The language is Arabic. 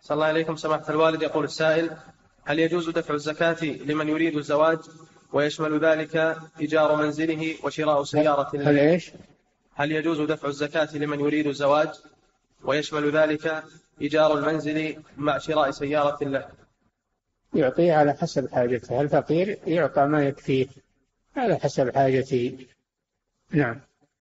صلى الله عليكم سماحة الوالد. يقول السائل هل يجوز دفع الزكاة لمن يريد الزواج ويشمل ذلك إيجار منزله وشراء سيارة له هل إيش؟ هل يجوز دفع الزكاة لمن يريد الزواج ويشمل ذلك إيجار المنزل مع شراء سيارة له؟ يعطيه على حسب حاجته. الفقير يعطى ما يكفيه على حسب حاجته. نعم.